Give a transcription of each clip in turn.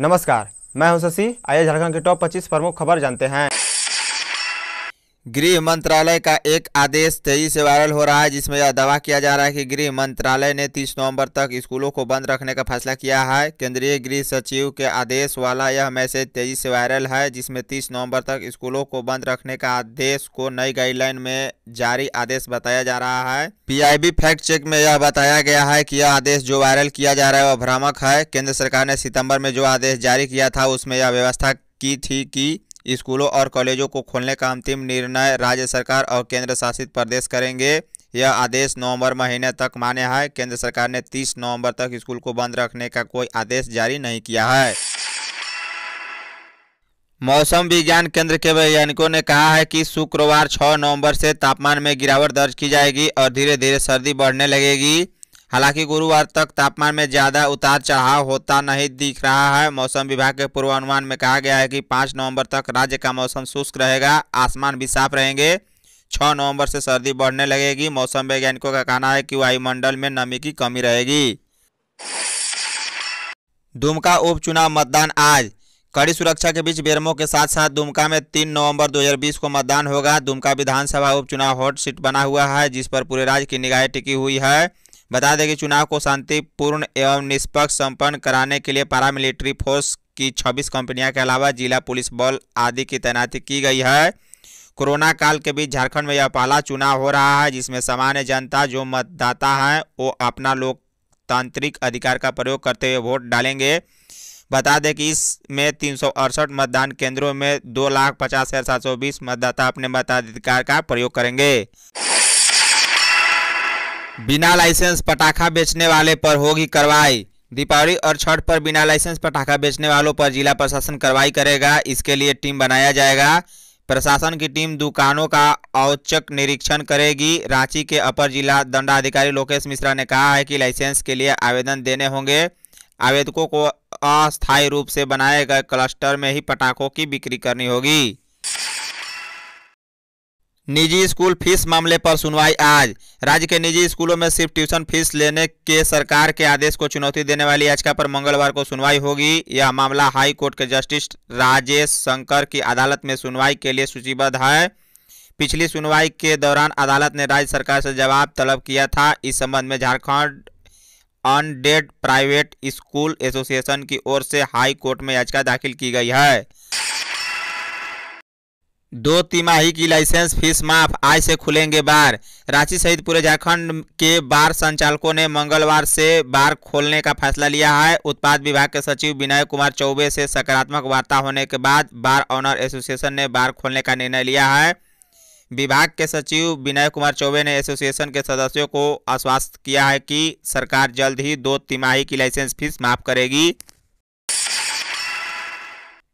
नमस्कार मैं हूँ शशि। आइए झारखंड के टॉप 25 प्रमुख खबर जानते हैं। गृह मंत्रालय का एक आदेश तेज़ी से वायरल हो रहा है, जिसमें यह दावा किया जा रहा है कि गृह मंत्रालय ने 30 नवंबर तक स्कूलों को बंद रखने का फैसला किया है। केंद्रीय गृह सचिव के आदेश वाला यह मैसेज तेज़ी से वायरल है, जिसमें 30 नवंबर तक स्कूलों को बंद रखने का आदेश को नई गाइडलाइन में जारी आदेश बताया जा रहा है। पीआईबी फैक्ट चेक में यह बताया गया है कि यह आदेश जो वायरल किया जा रहा है, वह भ्रामक है। केंद्र सरकार ने सितंबर में जो आदेश जारी किया था, उसमें यह व्यवस्था की थी कि स्कूलों और कॉलेजों को खोलने का अंतिम निर्णय राज्य सरकार और केंद्र शासित प्रदेश करेंगे। यह आदेश नवंबर महीने तक मान्य है। केंद्र सरकार ने 30 नवंबर तक स्कूल को बंद रखने का कोई आदेश जारी नहीं किया है। मौसम विज्ञान केंद्र के वैज्ञानिकों ने कहा है कि शुक्रवार 6 नवंबर से तापमान में गिरावट दर्ज की जाएगी और धीरे धीरे सर्दी बढ़ने लगेगी। हालाँकि गुरुवार तक तापमान में ज़्यादा उतार चढ़ाव होता नहीं दिख रहा है। मौसम विभाग के पूर्वानुमान में कहा गया है कि 5 नवंबर तक राज्य का मौसम शुष्क रहेगा, आसमान भी साफ़ रहेंगे। 6 नवंबर से सर्दी बढ़ने लगेगी। मौसम वैज्ञानिकों का कहना है कि वायुमंडल में नमी की कमी रहेगी। दुमका उपचुनाव मतदान आज। कड़ी सुरक्षा के बीच बेरमो के साथ साथ दुमका में 3 नवंबर 2020 को मतदान होगा। दुमका विधानसभा उपचुनाव हॉट सीट बना हुआ है, जिस पर पूरे राज्य की निगाहें टिकी हुई है। बता दें कि चुनाव को शांतिपूर्ण एवं निष्पक्ष संपन्न कराने के लिए पैरामिलिट्री फोर्स की 26 कंपनियाँ के अलावा जिला पुलिस बल आदि की तैनाती की गई है। कोरोना काल के बीच झारखंड में यह पहला चुनाव हो रहा है, जिसमें सामान्य जनता जो मतदाता हैं, वो अपना लोकतांत्रिक अधिकार का प्रयोग करते हुए वोट डालेंगे। बता दें कि इसमें तीन सौ अड़सठ मतदान केंद्रों में दो लाख पचास हज़ार सात सौ बीस मतदाता अपने मताधिकार का प्रयोग करेंगे। बिना लाइसेंस पटाखा बेचने वाले पर होगी कार्रवाई। दीपावली और छठ पर बिना लाइसेंस पटाखा बेचने वालों पर जिला प्रशासन कार्रवाई करेगा। इसके लिए टीम बनाया जाएगा। प्रशासन की टीम दुकानों का औचक निरीक्षण करेगी। रांची के अपर जिला दंडाधिकारी लोकेश मिश्रा ने कहा है कि लाइसेंस के लिए आवेदन देने होंगे। आवेदकों को अस्थायी रूप से बनाए गए क्लस्टर में ही पटाखों की बिक्री करनी होगी। निजी स्कूल फ़ीस मामले पर सुनवाई आज। राज्य के निजी स्कूलों में सिर्फ़ ट्यूशन फ़ीस लेने के सरकार के आदेश को चुनौती देने वाली याचिका पर मंगलवार को सुनवाई होगी। यह मामला हाई कोर्ट के जस्टिस राजेश शंकर की अदालत में सुनवाई के लिए सूचीबद्ध है। पिछली सुनवाई के दौरान अदालत ने राज्य सरकार से जवाब तलब किया था। इस संबंध में Jharkhand unaided private school association की ओर से हाई कोर्ट में याचिका दाखिल की गई है। दो तिमाही की लाइसेंस, फ़ीस माफ़ आज से खुलेंगे बार। रांची सहित पूरे झारखंड के बार संचालकों ने मंगलवार से बार खोलने का फैसला लिया है। उत्पाद विभाग के सचिव विनय कुमार चौबे से सकारात्मक वार्ता होने के बाद बार ऑनर एसोसिएशन ने बार खोलने का निर्णय लिया है। विभाग के सचिव विनय कुमार चौबे ने एसोसिएशन के सदस्यों को आश्वस्त किया है कि सरकार जल्द ही दो तिमाही की लाइसेंस, फ़ीस माफ़ करेगी।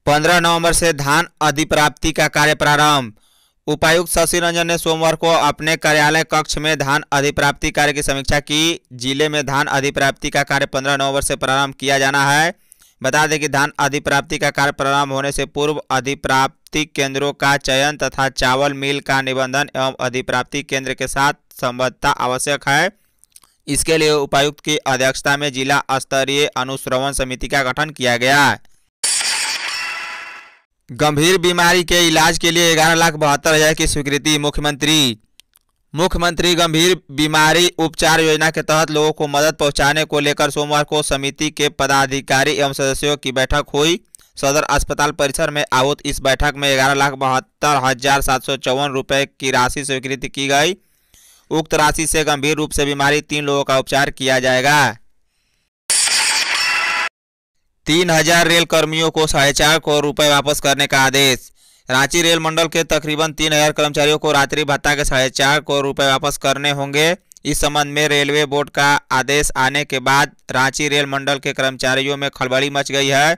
पंद्रह नवंबर से धान अधिप्राप्ति का कार्य प्रारंभ। उपायुक्त शशि रंजन ने सोमवार को अपने कार्यालय कक्ष में धान अधिप्राप्ति कार्य की समीक्षा की। ज़िले में धान अधिप्राप्ति का कार्य पंद्रह नवंबर से प्रारंभ किया जाना है। बता दें कि धान अधिप्राप्ति का कार्य प्रारंभ होने से पूर्व अधिप्राप्ति केंद्रों का चयन तथा चावल मिल का निबंधन एवं अधिप्राप्ति केंद्र के साथ संबद्धता आवश्यक है। इसके लिए उपायुक्त की अध्यक्षता में जिला स्तरीय अनुश्रवण समिति का गठन किया गया। है गंभीर बीमारी के इलाज के लिए ग्यारह लाख बहत्तर हज़ार की स्वीकृति मुख्यमंत्री। मुख्यमंत्री गंभीर बीमारी उपचार योजना के तहत लोगों को मदद पहुँचाने को लेकर सोमवार को समिति के पदाधिकारी एवं सदस्यों की बैठक हुई। सदर अस्पताल परिसर में आहूत इस बैठक में ग्यारह लाख बहत्तर हज़ार सात सौ चौवन रुपये की राशि स्वीकृति की गई। उक्त राशि से गंभीर रूप से बीमारी तीन लोगों का उपचार किया जाएगा। तीन हज़ार रेल कर्मियों को साढ़े चार करोड़ रुपए वापस करने का आदेश। रांची रेल मंडल के तकरीबन तीन हज़ार कर्मचारियों को रात्रि भत्ता के साढ़े चार करोड़ रुपए वापस करने होंगे। इस संबंध में रेलवे बोर्ड का आदेश आने के बाद रांची रेल मंडल के कर्मचारियों में खलबली मच गई है।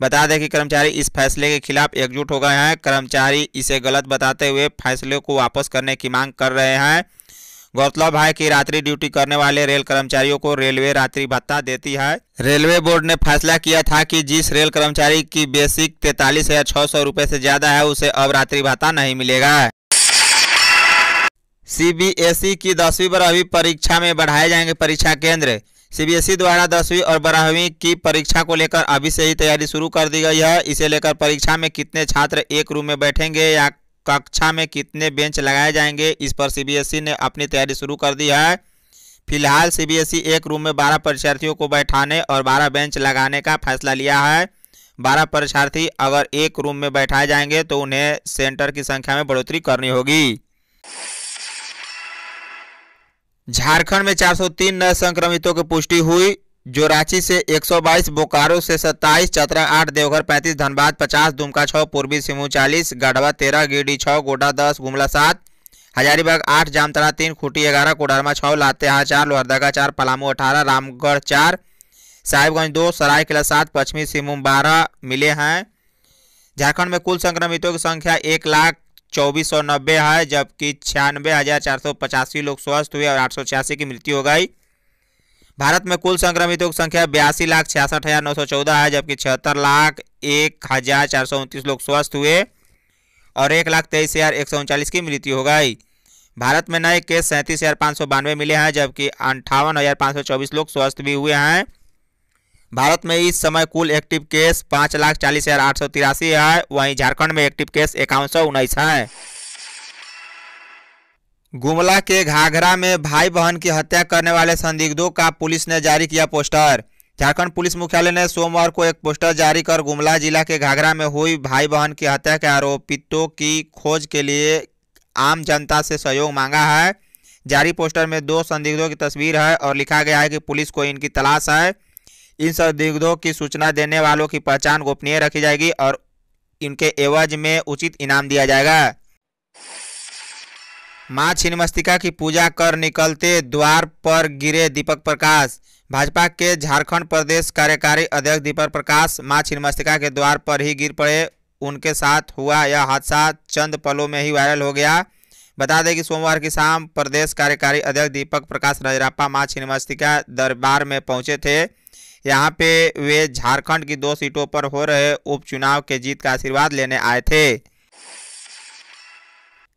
बता दें कि कर्मचारी इस फैसले के खिलाफ एकजुट हो गए हैं। कर्मचारी इसे गलत बताते हुए फैसले को वापस करने की मांग कर रहे हैं। गौरतलब है कि रात्रि ड्यूटी करने वाले रेल कर्मचारियों को रेलवे रात्रि भत्ता देती है। रेलवे बोर्ड ने फैसला किया था कि जिस रेल कर्मचारी की बेसिक तैतालीस हज़ार छह सौ रुपए से ज़्यादा है, उसे अब रात्रि भत्ता नहीं मिलेगा। सीबीएसई की दसवीं बारहवीं परीक्षा में बढ़ाए जाएँगे परीक्षा केंद्र। सीबीएसई द्वारा दसवीं और बारहवीं की परीक्षा को लेकर अभी से ही तैयारी शुरू कर दी गई है। इसे लेकर परीक्षा में कितने छात्र एक रूम में बैठेंगे या कक्षा में कितने बेंच लगाए जाएँगे, इस पर सीबीएसई ने अपनी तैयारी शुरू कर दी है। फ़िलहाल सीबीएसई एक रूम में 12 परीक्षार्थियों को बैठाने और 12 बेंच लगाने का फैसला लिया है। 12 परीक्षार्थी अगर एक रूम में बैठाए जाएँगे तो उन्हें सेंटर की संख्या में बढ़ोतरी करनी होगी। झारखंड में 403 नए संक्रमितों की पुष्टि हुई। जो रांची से 122 बोकारो से 27 चतरा 8 देवघर 35 धनबाद 50 दुमका 6 पूर्वी सिमू 40 गढ़वा 13 गिरडी 6 गोडा 10 गुमला 7 हजारीबाग 8 जामतरा 3 खूंटी 11 कोडरमा 6 लातेहार 4 लोहरदगा 4 पलामू 18 रामगढ़ 4 साहिबगंज 2 सरायकेला 7 पश्चिमी सिंहभूम 12 मिले हैं। झारखंड में कुल संक्रमितों की संख्या एक लाख चौबीस सौ नब्बे है, जबकि छियानवे हज़ार चार सौ पचासी लोग स्वस्थ हुए और आठ सौ छियासी की मृत्यु हो गई। भारत में कुल संक्रमितों की संख्या बयासी लाख छियासठ हज़ार नौ सौ चौदह है, जबकि छिहत्तर लाख एक हज़ार चार सौ उनतीस लोग स्वस्थ हुए और एक लाख तेईस हज़ार एक सौ उनचालीस की मृत्यु हो गई। भारत में नए केस सैंतीस हज़ार पाँच सौ बानवे मिले हैं, जबकि अंठावन हज़ार पाँच सौ चौबीस लोग स्वस्थ भी हुए हैं। भारत में इस समय कुल एक्टिव केस पाँच लाख चालीस हज़ार आठ सौ तिरासी है, वहीं झारखंड में एक्टिव केस इक्यावन सौ उन्नीस है। गुमला के घाघरा में भाई बहन की हत्या करने वाले संदिग्धों का पुलिस ने जारी किया पोस्टर। झारखंड पुलिस मुख्यालय ने सोमवार को एक पोस्टर जारी कर गुमला जिला के घाघरा में हुई भाई बहन की हत्या के आरोपितों की खोज के लिए आम जनता से सहयोग मांगा है। जारी पोस्टर में दो संदिग्धों की तस्वीर है और लिखा गया है कि पुलिस को इनकी तलाश है। इन संदिग्धों की सूचना देने वालों की पहचान गोपनीय रखी जाएगी और इनके एवज में उचित इनाम दिया जाएगा। माँ छिन्नमस्तिका की पूजा कर निकलते द्वार पर गिरे दीपक प्रकाश। भाजपा के झारखंड प्रदेश कार्यकारी अध्यक्ष दीपक प्रकाश माँ छिन्नमस्तिका के द्वार पर ही गिर पड़े। उनके साथ हुआ यह हादसा, चंद पलों में ही वायरल हो गया। बता दें कि सोमवार की शाम प्रदेश कार्यकारी अध्यक्ष दीपक प्रकाश रजरापा माँ छिन्नमस्तिका दरबार में पहुँचे थे। यहाँ पे वे झारखंड की दो सीटों पर हो रहे उपचुनाव के जीत का आशीर्वाद लेने आए थे।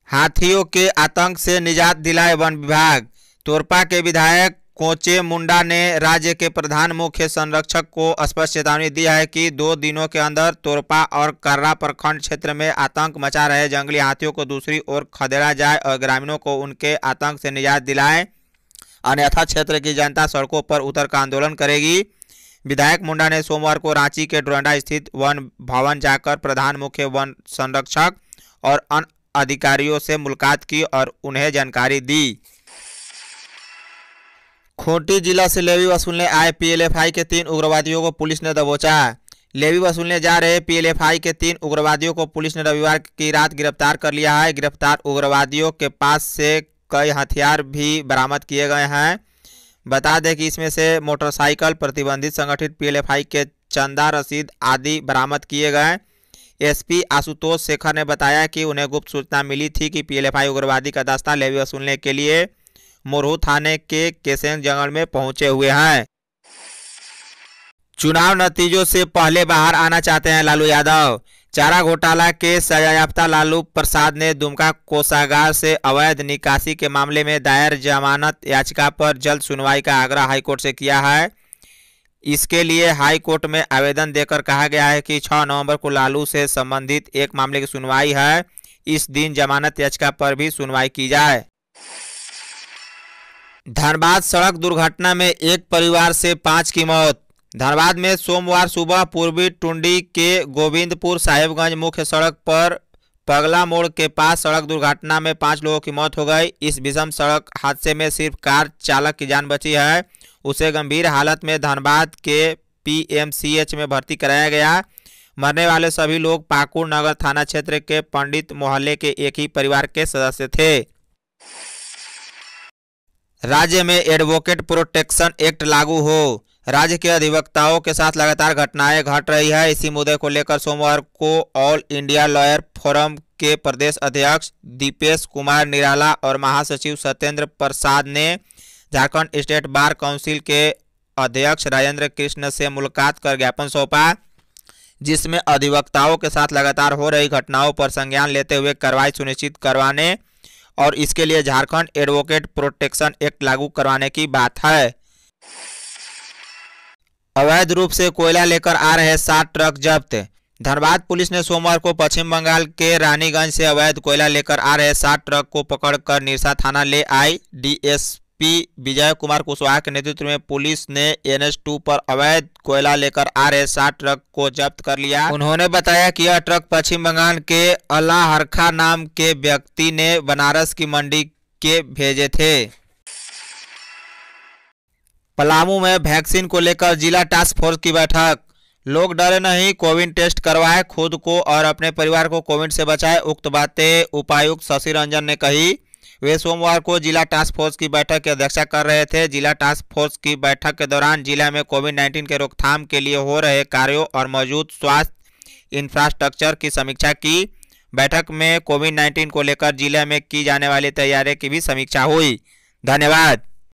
हाथियों के आतंक से निजात दिलाए वन विभाग। तोरपा के विधायक कोचे मुंडा ने राज्य के प्रधान मुख्य संरक्षक को स्पष्ट चेतावनी दी है कि दो दिनों के अंदर तोरपा और कर्रा प्रखंड क्षेत्र में आतंक मचा रहे जंगली हाथियों को दूसरी ओर खदेड़ा जाए और ग्रामीणों को उनके आतंक से निजात दिलाए। अन्यथा क्षेत्र की जनता सड़कों पर उतर कर आंदोलन करेगी। विधायक मुंडा ने सोमवार को रांची के डोरंडा स्थित वन भवन जाकर प्रधान मुख्य वन संरक्षक और अन्य अधिकारियों से मुलाकात की और उन्हें जानकारी दी। खूंटी जिला से लेवी वसूलने आए पीएलएफआई के तीन उग्रवादियों को पुलिस ने दबोचा। लेवी वसूलने जा रहे पीएलएफआई के तीन उग्रवादियों को पुलिस ने रविवार की रात गिरफ़्तार कर लिया है। गिरफ़्तार उग्रवादियों के पास से कई हथियार भी बरामद किए गए हैं। बता दें कि इसमें से मोटरसाइकिल, प्रतिबंधित संगठित पीएलएफआई के चंदा, रसीद आदि बरामद किए गए। एसपी आशुतोष शेखर ने बताया कि उन्हें गुप्त सूचना मिली थी कि पीएलएफआई उग्रवादी का दस्ता लेवी वसूलने के लिए मोरहू थाने के केसेंग जंगल में पहुँचे हुए हैं। चुनाव नतीजों से पहले बाहर आना चाहते हैं लालू यादव। चारा घोटाला के सजायाफ्ता लालू प्रसाद ने दुमका कोषागार से अवैध निकासी के मामले में दायर जमानत याचिका पर जल्द सुनवाई का आग्रह हाईकोर्ट से किया है। इसके लिए हाई कोर्ट में आवेदन देकर कहा गया है कि 6 नवंबर को लालू से संबंधित एक मामले की सुनवाई है। इस दिन जमानत याचिका पर भी सुनवाई की जाए। धनबाद सड़क दुर्घटना में एक परिवार से पाँच की मौत। धनबाद में सोमवार सुबह पूर्वी टुंडी के गोविंदपुर साहिबगंज मुख्य सड़क पर पगला मोड़ के पास सड़क दुर्घटना में पाँच लोगों की मौत हो गई। इस विषम सड़क हादसे में सिर्फ़ कार चालक की जान बची है। उसे गंभीर हालत में धनबाद के पीएमसीएच में भर्ती कराया गया। मरने वाले सभी लोग पाकुड़ नगर थाना क्षेत्र के पंडित मोहल्ले के एक ही परिवार के सदस्य थे। राज्य में एडवोकेट प्रोटेक्शन एक्ट लागू हो। राज्य के अधिवक्ताओं के साथ लगातार घटनाएँ घट रही है। इसी मुद्दे को लेकर सोमवार को ऑल इंडिया लॉयर फोरम के प्रदेश अध्यक्ष दीपेश कुमार निराला और महासचिव सत्येंद्र प्रसाद ने झारखंड स्टेट बार काउंसिल के अध्यक्ष राजेंद्र कृष्ण से मुलाकात कर ज्ञापन सौंपा, जिसमें अधिवक्ताओं के साथ लगातार हो रही घटनाओं पर संज्ञान लेते हुए कार्रवाई सुनिश्चित करवाने और इसके लिए झारखंड एडवोकेट प्रोटेक्शन एक्ट लागू करवाने की बात है। अवैध रूप से कोयला लेकर आ रहे सात ट्रक जब्त। धनबाद पुलिस ने सोमवार को पश्चिम बंगाल के रानीगंज से अवैध कोयला लेकर आ रहे सात ट्रक को पकड़कर निरसा थाना ले आई डीएसपी विजय कुमार कुशवाहा के नेतृत्व में पुलिस ने टू पर अवैध कोयला लेकर आ रहे सात ट्रक को जब्त कर लिया। उन्होंने बताया कि यह ट्रक पश्चिम बंगाल के अल्लाह हरखा नाम के व्यक्ति ने बनारस की मंडी के भेजे थे। पलामू में वैक्सीन को लेकर जिला टास्क फोर्स की बैठक। लोग डरे नहीं कोविड टेस्ट करवाए, खुद को और अपने परिवार को कोविड से बचाए, उक्त बातें उपायुक्त शशि रंजन ने कही। वे सोमवार को जिला टास्क फोर्स की बैठक की अध्यक्षता कर रहे थे। जिला टास्क फोर्स की बैठक के दौरान जिला में कोविड 19 के रोकथाम के लिए हो रहे कार्यों और मौजूद स्वास्थ्य इंफ्रास्ट्रक्चर की समीक्षा की। बैठक में कोविड 19 को लेकर ज़िले में की जाने वाली तैयारी की भी समीक्षा हुई। धन्यवाद।